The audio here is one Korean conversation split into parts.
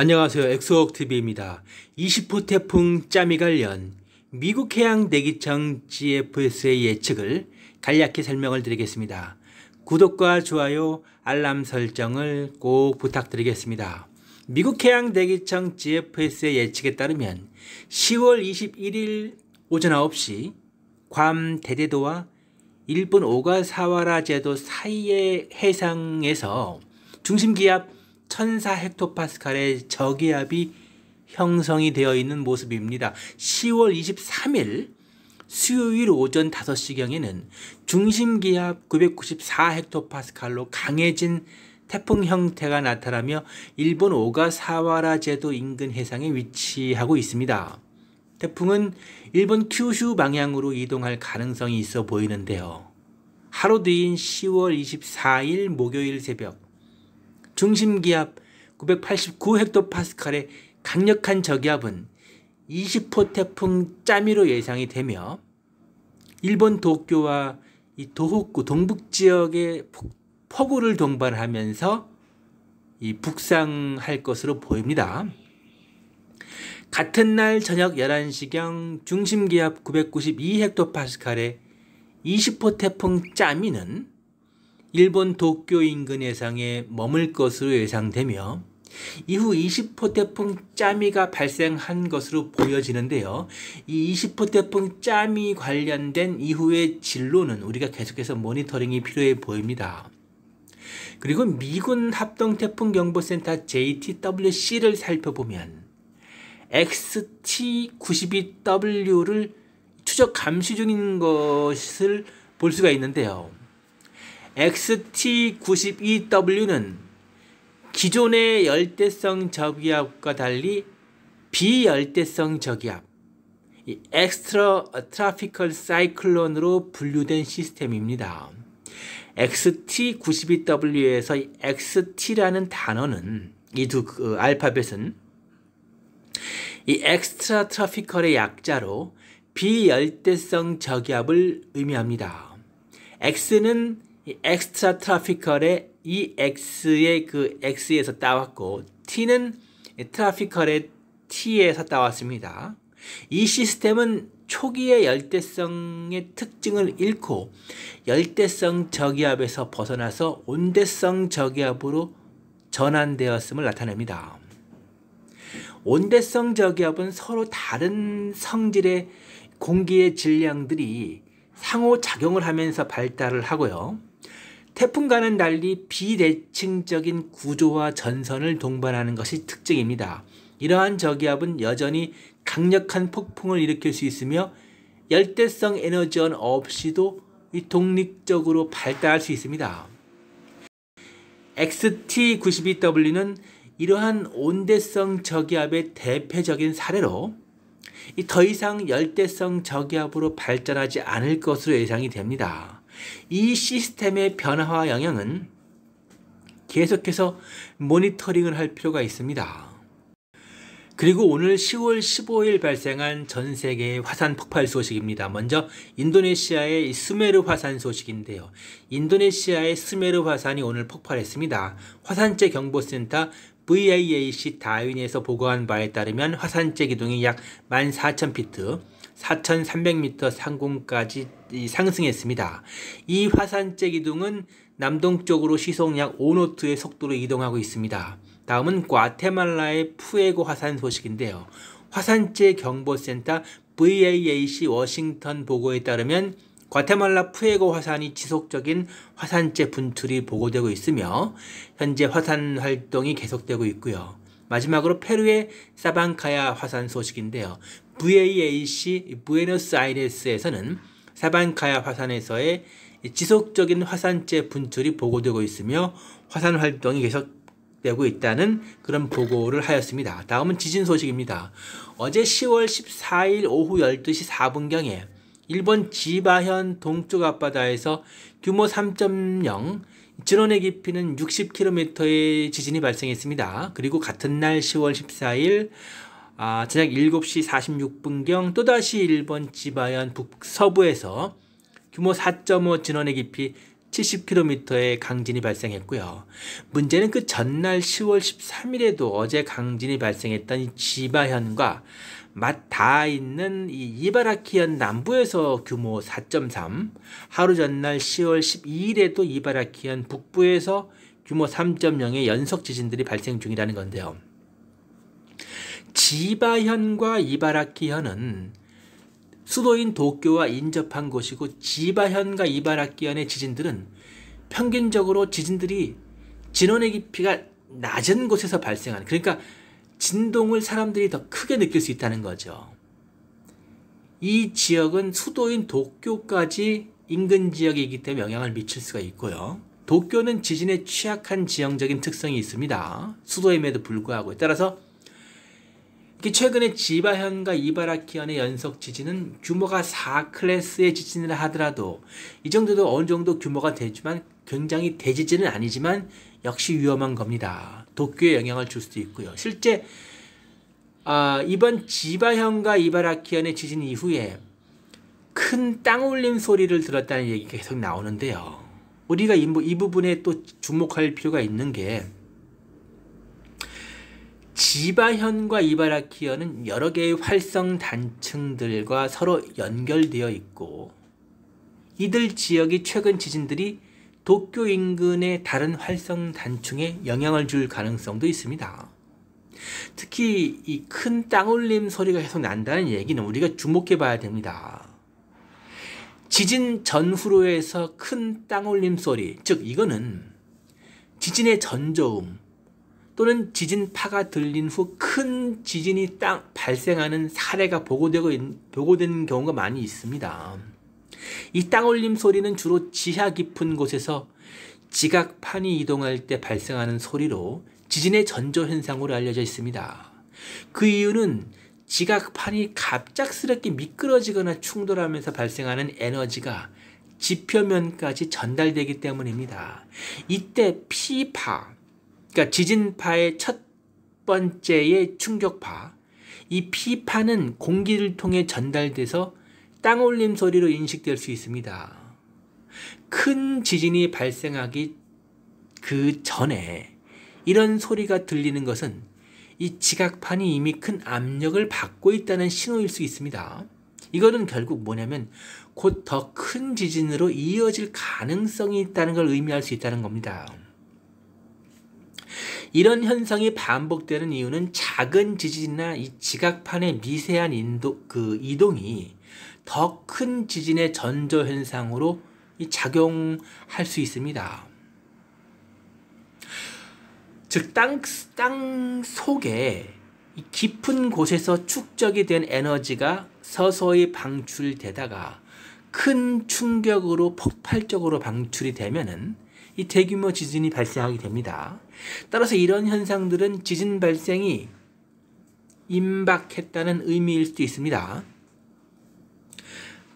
안녕하세요. 엑소옥TV입니다. 20호 태풍 짜미 관련 미국 해양 대기청 GFS의 예측을 간략히 설명을 드리겠습니다. 구독과 좋아요, 알람 설정을 꼭 부탁드리겠습니다. 미국 해양 대기청 GFS의 예측에 따르면 10월 21일 오전 9시 괌 대대도와 일본 오가사와라 제도 사이의 해상에서 중심기압 1004 헥토파스칼의 저기압이 형성이 되어 있는 모습입니다. 10월 23일 수요일 오전 5시경에는 중심기압 994 헥토파스칼로 강해진 태풍 형태가 나타나며 일본 오가사와라 제도 인근 해상에 위치하고 있습니다. 태풍은 일본 큐슈 방향으로 이동할 가능성이 있어 보이는데요. 하루 뒤인 10월 24일 목요일 새벽 중심기압 989헥토파스칼의 강력한 저기압은 20호 태풍 짜미로 예상이 되며 일본 도쿄와 이 도호쿠 동북 지역의 폭우를 동반하면서 이 북상할 것으로 보입니다. 같은 날 저녁 11시경 중심기압 992헥토파스칼의 20호 태풍 짜미는 일본 도쿄 인근 해상에 머물 것으로 예상되며 이후 20호 태풍 짜미가 발생한 것으로 보여지는데요. 이 20호 태풍 짜미 관련된 이후의 진로는 우리가 계속해서 모니터링이 필요해 보입니다. 그리고 미군 합동 태풍 경보센터 JTWC를 살펴보면 XT92W를 추적 감시 중인 것을 볼 수가 있는데요. XT92W는 기존의 열대성 저기압과 달리 비열대성 저기압, extratropical cyclone으로 분류된 시스템입니다. XT92W에서 XT라는 단어는 이두 그 알파벳은 이 extratropical의 약자로 비열대성 저기압을 의미합니다. X는 extratropical의 이 X의 그 X에서 따왔고 T는 트라피컬의 T에서 따왔습니다. 이 시스템은 초기의 열대성의 특징을 잃고 열대성 저기압에서 벗어나서 온대성 저기압으로 전환되었음을 나타냅니다. 온대성 저기압은 서로 다른 성질의 공기의 질량들이 상호 작용을 하면서 발달을 하고요. 태풍과는 달리 비대칭적인 구조와 전선을 동반하는 것이 특징입니다. 이러한 저기압은 여전히 강력한 폭풍을 일으킬 수 있으며 열대성 에너지원 없이도 독립적으로 발달할 수 있습니다. XT92W는 이러한 온대성 저기압의 대표적인 사례로 더 이상 열대성 저기압으로 발전하지 않을 것으로 예상이 됩니다. 이 시스템의 변화와 영향은 계속해서 모니터링을 할 필요가 있습니다. 그리고 오늘 10월 15일 발생한 전 세계의 화산 폭발 소식입니다. 먼저 인도네시아의 스메르 화산 소식인데요. 인도네시아의 스메르 화산이 오늘 폭발했습니다. 화산재 경보센터 VAAC 다윈에서 보고한 바에 따르면 화산재 기둥이 약 14,000피트, 4,300m 상공까지 상승했습니다. 이 화산재 기둥은 남동쪽으로 시속 약 5노트의 속도로 이동하고 있습니다. 다음은 과테말라의 푸에고 화산 소식인데요. 화산재 경보센터 VAAC 워싱턴 보고에 따르면 과테말라 푸에고 화산이 지속적인 화산재 분출이 보고되고 있으며 현재 화산 활동이 계속되고 있고요. 마지막으로 페루의 사방카야 화산 소식인데요. VAAC 부에노스아이레스에서는 사방카야 화산에서의 지속적인 화산재 분출이 보고되고 있으며 화산 활동이 계속되고 있다는 그런 보고를 하였습니다. 다음은 지진 소식입니다. 어제 10월 14일 오후 12시 4분경에 일본 지바현 동쪽 앞바다에서 규모 3.0 진원의 깊이는 60km의 지진이 발생했습니다. 그리고 같은 날 10월 14일 아, 저녁 7시 46분경 또다시 일본 지바현 북서부에서 규모 4.5 진원의 깊이 70km의 강진이 발생했고요. 문제는 그 전날 10월 13일에도 어제 강진이 발생했던 이 지바현과 맞닿아 있는 이 이바라키현 남부에서 규모 4.3, 하루 전날 10월 12일에도 이바라키현 북부에서 규모 3.0의 연속 지진들이 발생 중이라는 건데요. 지바현과 이바라키현은 수도인 도쿄와 인접한 곳이고 지바현과 이바라키현의 지진들은 평균적으로 지진들이 진원의 깊이가 낮은 곳에서 발생하는 그러니까 진동을 사람들이 더 크게 느낄 수 있다는 거죠. 이 지역은 수도인 도쿄까지 인근 지역이기 때문에 영향을 미칠 수가 있고요. 도쿄는 지진에 취약한 지형적인 특성이 있습니다. 수도임에도 불구하고 따라서 최근에 지바현과 이바라키현의 연속 지진은 규모가 4클래스의 지진을 하더라도 이 정도도 어느 정도 규모가 되지만 굉장히 대지진은 아니지만 역시 위험한 겁니다. 도쿄에 영향을 줄 수도 있고요. 실제 아, 이번 지바현과 이바라키현의 지진 이후에 큰 땅울림 소리를 들었다는 얘기가 계속 나오는데요. 우리가 이, 이 부분에 또 주목할 필요가 있는 게 지바현과 이바라키현은 여러 개의 활성 단층들과 서로 연결되어 있고 이들 지역의 최근 지진들이 도쿄 인근의 다른 활성 단층에 영향을 줄 가능성도 있습니다. 특히 이 큰 땅울림 소리가 계속 난다는 얘기는 우리가 주목해 봐야 됩니다. 지진 전후로 해서 큰 땅울림 소리, 즉 이거는 지진의 전조음, 또는 지진파가 들린 후 큰 지진이 땅 발생하는 사례가 보고되고 보고된 경우가 많이 있습니다. 이 땅올림 소리는 주로 지하 깊은 곳에서 지각판이 이동할 때 발생하는 소리로 지진의 전조 현상으로 알려져 있습니다. 그 이유는 지각판이 갑작스럽게 미끄러지거나 충돌하면서 발생하는 에너지가 지표면까지 전달되기 때문입니다. 이때 피파, 그러니까 지진파의 첫 번째의 충격파. 이 피파는 공기를 통해 전달돼서 땅올림 소리로 인식될 수 있습니다. 큰 지진이 발생하기 그 전에 이런 소리가 들리는 것은 이 지각판이 이미 큰 압력을 받고 있다는 신호일 수 있습니다. 이거는 결국 뭐냐면 곧 더 큰 지진으로 이어질 가능성이 있다는 걸 의미할 수 있다는 겁니다. 이런 현상이 반복되는 이유는 작은 지진이나 이 지각판의 미세한 인도, 그 이동이 더 큰 지진의 전조 현상으로 작용할 수 있습니다. 즉, 땅, 땅 속에 깊은 곳에서 축적이 된 에너지가 서서히 방출되다가 큰 충격으로 폭발적으로 방출이 되면은 이 대규모 지진이 발생하게 됩니다. 따라서 이런 현상들은 지진 발생이 임박했다는 의미일 수도 있습니다.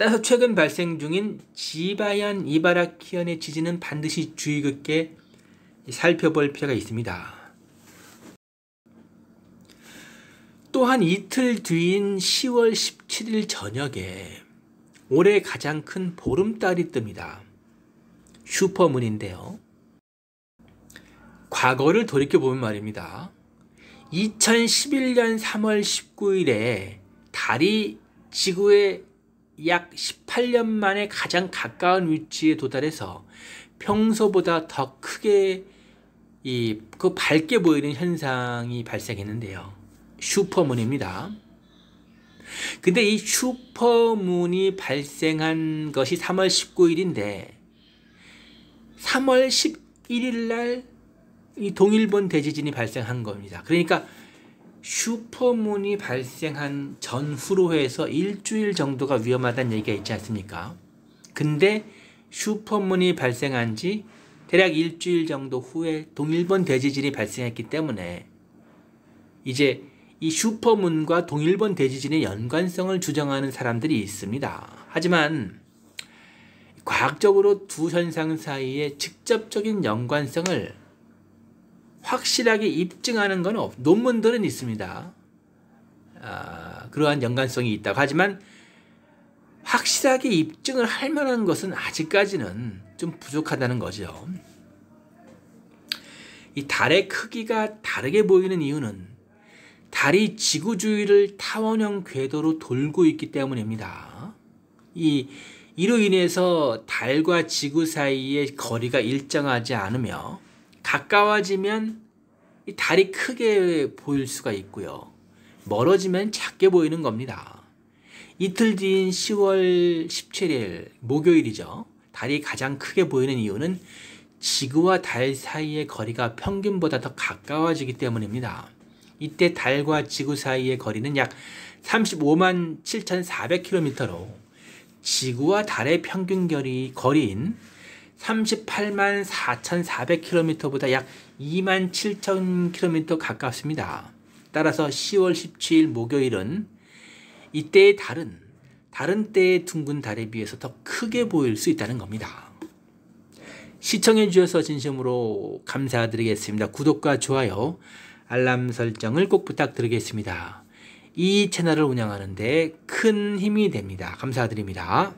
따라서 최근 발생 중인 지바얀 이바라키현의 지진은 반드시 주의 깊게 살펴볼 필요가 있습니다. 또한 이틀 뒤인 10월 17일 저녁에 올해 가장 큰 보름달이 뜹니다. 슈퍼문인데요. 과거를 돌이켜보면 말입니다. 2011년 3월 19일에 달이 지구에 약 18년 만에 가장 가까운 위치에 도달해서 평소보다 더 크게 이 그 밝게 보이는 현상이 발생했는데요. 슈퍼문입니다. 근데 이 슈퍼문이 발생한 것이 3월 19일인데 3월 11일 날 이 동일본 대지진이 발생한 겁니다. 그러니까 슈퍼문이 발생한 전후로 해서 일주일 정도가 위험하다는 얘기가 있지 않습니까? 근데 슈퍼문이 발생한 지 대략 일주일 정도 후에 동일본 대지진이 발생했기 때문에 이제 이 슈퍼문과 동일본 대지진의 연관성을 주장하는 사람들이 있습니다. 하지만 과학적으로 두 현상 사이의 직접적인 연관성을 확실하게 입증하는 건 없, 논문들은 있습니다. 아, 그러한 연관성이 있다고 하지만 확실하게 입증을 할 만한 것은 아직까지는 좀 부족하다는 거죠. 이 달의 크기가 다르게 보이는 이유는 달이 지구 주위를 타원형 궤도로 돌고 있기 때문입니다. 이 이로 인해서 달과 지구 사이의 거리가 일정하지 않으며 가까워지면 이 달이 크게 보일 수가 있고요. 멀어지면 작게 보이는 겁니다. 이틀 뒤인 10월 17일 목요일이죠. 달이 가장 크게 보이는 이유는 지구와 달 사이의 거리가 평균보다 더 가까워지기 때문입니다. 이때 달과 지구 사이의 거리는 약 35만 7,400km로 지구와 달의 평균 거리, 거리인 38만 4,400km보다 약 2만 7,000km 가깝습니다. 따라서 10월 17일 목요일은 이때의 달은 다른 때의 둥근 달에 비해서 더 크게 보일 수 있다는 겁니다. 시청해 주셔서 진심으로 감사드리겠습니다. 구독과 좋아요, 알람 설정을 꼭 부탁드리겠습니다. 이 채널을 운영하는데 큰 힘이 됩니다. 감사드립니다.